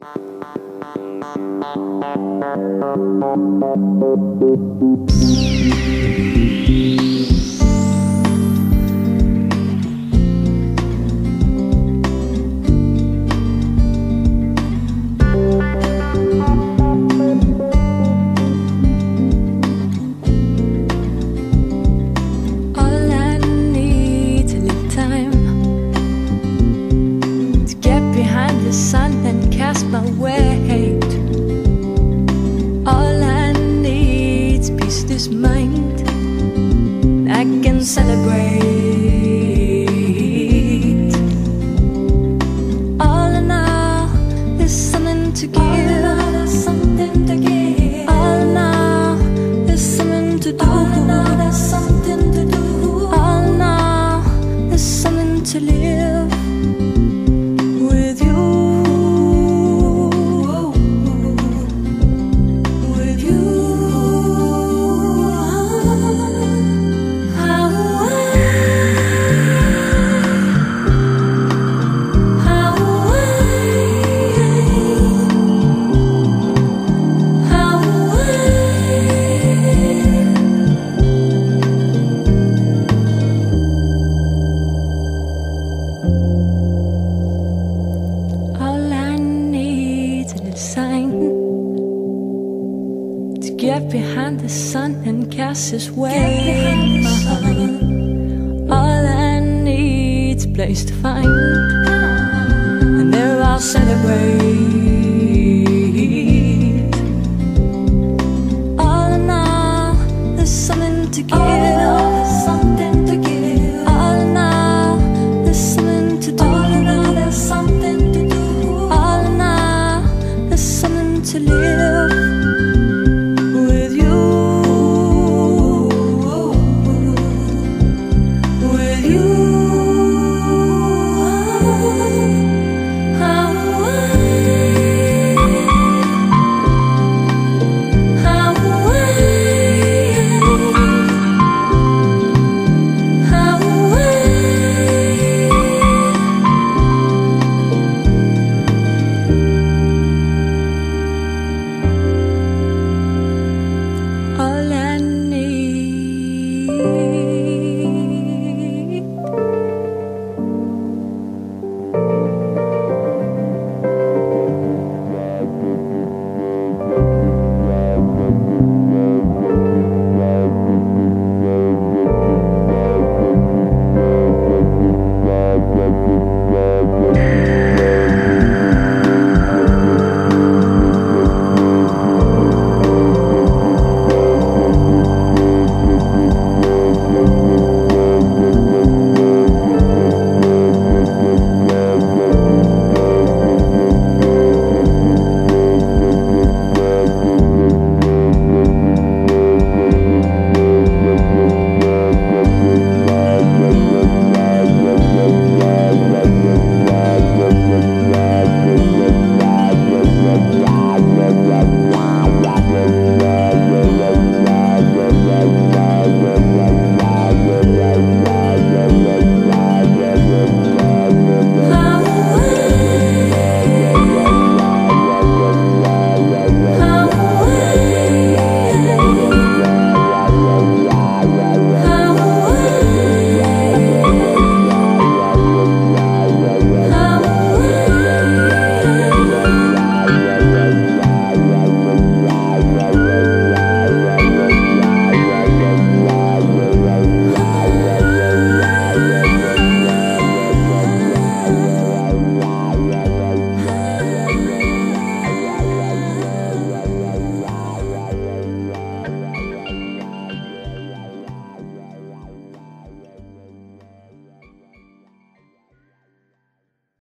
All to get behind the sun and cast his way. All I need's a place to find, and there I'll celebrate. All in all, there's something to give.